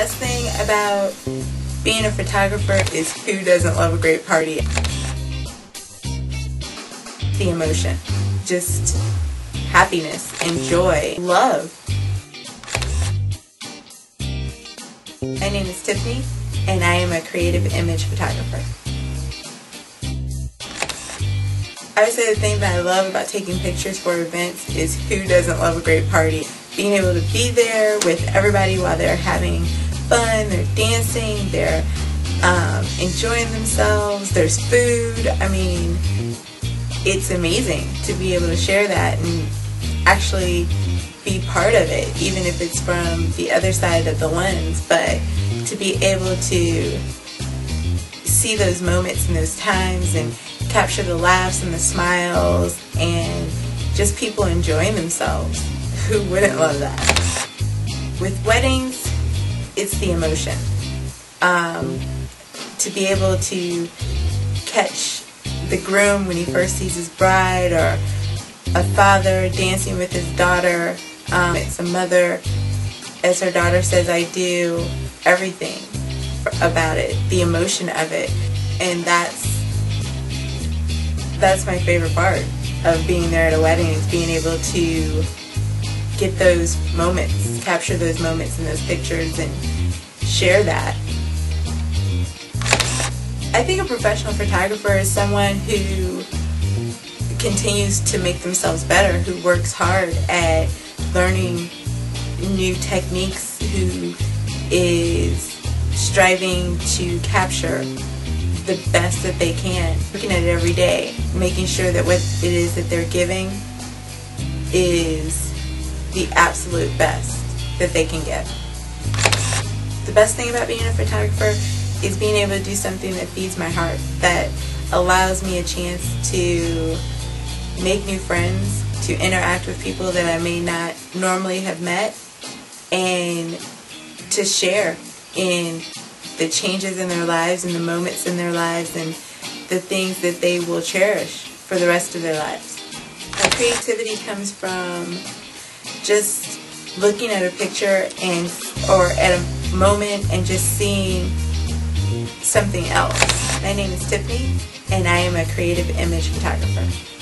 best thing about being a photographer is who doesn't love a great party? The emotion, just happiness and joy, love. My name is Tiffany and I am a creative image photographer. I would say the thing that I love about taking pictures for events is who doesn't love a great party. Being able to be there with everybody while they're having fun, they're dancing, they're um, enjoying themselves, there's food. I mean, it's amazing to be able to share that and actually be part of it, even if it's from the other side of the lens. But to be able to see those moments and those times and capture the laughs and the smiles and just people enjoying themselves. Who wouldn't love that? With weddings, it's the emotion. Um, to be able to catch the groom when he first sees his bride or a father dancing with his daughter. Um, it's a mother as her daughter says, I do everything about it, the emotion of it. And that's that's my favorite part of being there at a wedding is being able to get those moments, capture those moments in those pictures and share that. I think a professional photographer is someone who continues to make themselves better, who works hard at learning new techniques, who is striving to capture the best that they can, looking at it every day, making sure that what it is that they're giving is the absolute best that they can give. The best thing about being a photographer is being able to do something that feeds my heart, that allows me a chance to make new friends, to interact with people that I may not normally have met, and to share in the changes in their lives and the moments in their lives and the things that they will cherish for the rest of their lives. My creativity comes from just looking at a picture and or at a moment and just seeing something else. My name is Tiffany and I am a creative image photographer.